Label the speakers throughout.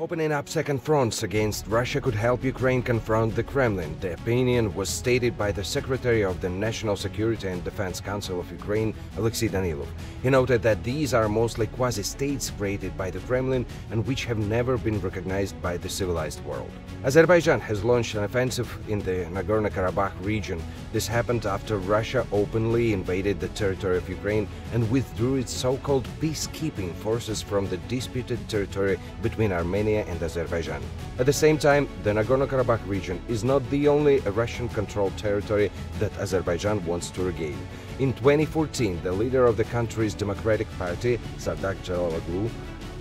Speaker 1: Opening up second fronts against Russia could help Ukraine confront the Kremlin. The opinion was stated by the Secretary of the National Security and Defense Council of Ukraine, Alexei Danilov. He noted that these are mostly quasi-states created by the Kremlin and which have never been recognized by the civilized world. Azerbaijan has launched an offensive in the Nagorno-Karabakh region. This happened after Russia openly invaded the territory of Ukraine and withdrew its so-called peacekeeping forces from the disputed territory between Armenia Armenia and Azerbaijan. At the same time, the Nagorno-Karabakh region is not the only Russian-controlled territory that Azerbaijan wants to regain. In 2014, the leader of the country's Democratic Party, Sardar Jalaloglu,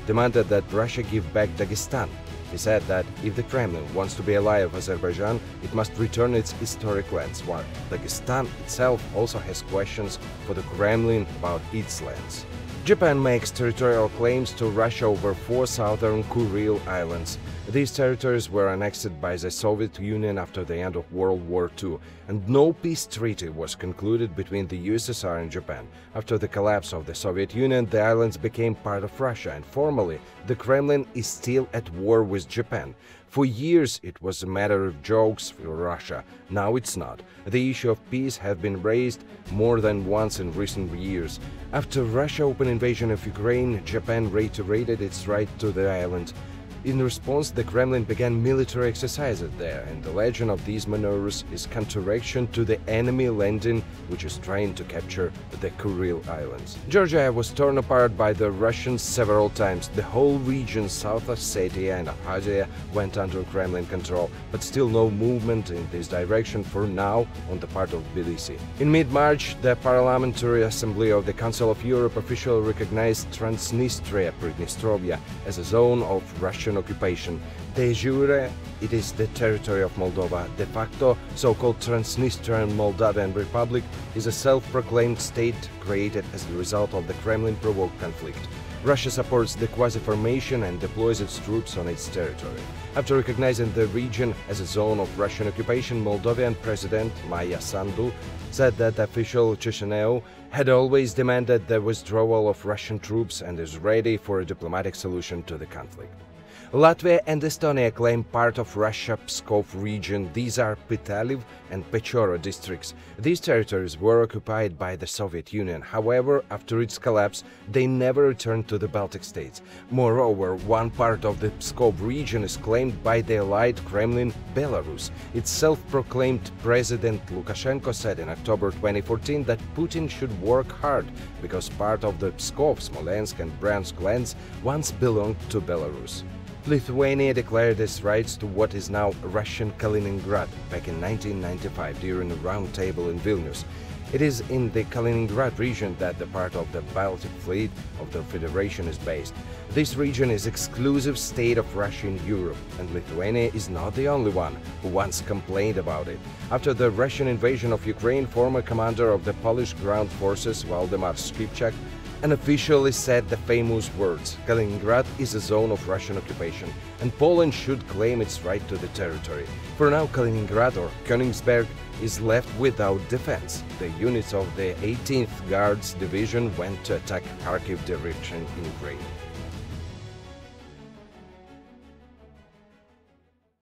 Speaker 1: demanded that Russia give back Dagestan. He said that if the Kremlin wants to be ally of Azerbaijan, it must return its historic lands, while Dagestan itself also has questions for the Kremlin about its lands. Japan makes territorial claims to Russia over four southern Kuril islands. These territories were annexed by the Soviet Union after the end of World War II, and no peace treaty was concluded between the USSR and Japan. After the collapse of the Soviet Union, the islands became part of Russia, and formally, the Kremlin is still at war with Japan. For years, it was a matter of jokes for Russia. Now it's not. The issue of peace has been raised more than once in recent years. After Russia open invasion of Ukraine, Japan reiterated its right to the island. In response, the Kremlin began military exercises there, and the legend of these maneuvers is counteraction to the enemy landing, which is trying to capture the Kuril Islands. Georgia was torn apart by the Russians several times. The whole region, South of Ossetia and Abkhazia, went under Kremlin control, but still no movement in this direction for now on the part of Tbilisi. In mid-March, the Parliamentary Assembly of the Council of Europe officially recognized Transnistria, Pridnestrovia, as a zone of Russian Russian occupation. De jure, it is the territory of Moldova. De facto, so-called Transnistrian Moldavian Republic is a self-proclaimed state created as the result of the Kremlin-provoked conflict. Russia supports the quasi-formation and deploys its troops on its territory. After recognizing the region as a zone of Russian occupation, Moldovan President Maia Sandu said that official Chisinau had always demanded the withdrawal of Russian troops and is ready for a diplomatic solution to the conflict. Latvia and Estonia claim part of Russia Pskov region. These are Pytaliv and Pechora districts. These territories were occupied by the Soviet Union. However, after its collapse, they never returned to the Baltic states. Moreover, one part of the Pskov region is claimed by the allied Kremlin, Belarus. Its self-proclaimed President Lukashenko said in October 2014 that Putin should work hard because part of the Pskov, Smolensk and Bryansk lands once belonged to Belarus. Lithuania declared its rights to what is now Russian Kaliningrad back in 1995 during a roundtable in Vilnius. It is in the Kaliningrad region that the part of the Baltic Fleet of the Federation is based. This region is exclusive state of Russia in Europe, and Lithuania is not the only one who once complained about it. After the Russian invasion of Ukraine, former commander of the Polish ground forces, Waldemar Skrzypczak, unofficially said the famous words Kaliningrad is a zone of Russian occupation and Poland should claim its right to the territory. For now, Kaliningrad or Königsberg is left without defense. The units of the 18th Guards Division went to attack Kharkiv direction in Ukraine.